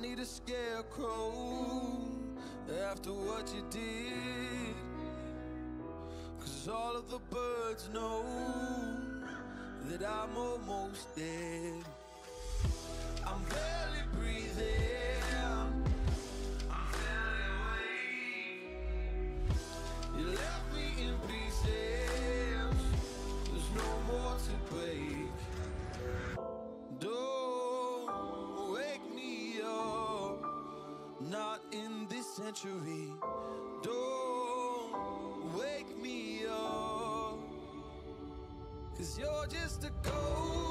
need a scarecrow after what you did. Cause all of the birds know that I'm almost dead. I'm barely breathing. Century. Don't wake me up. Cause you're just a ghost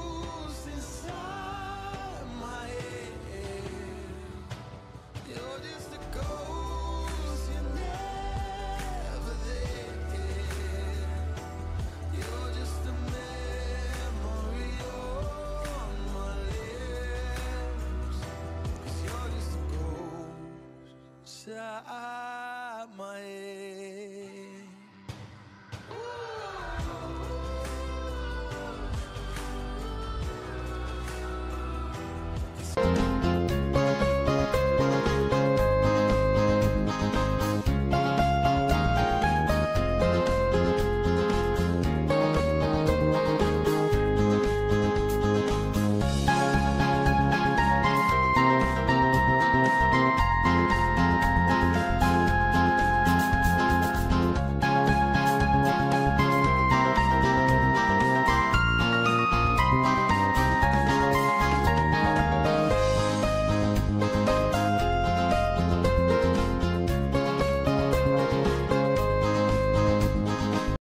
My.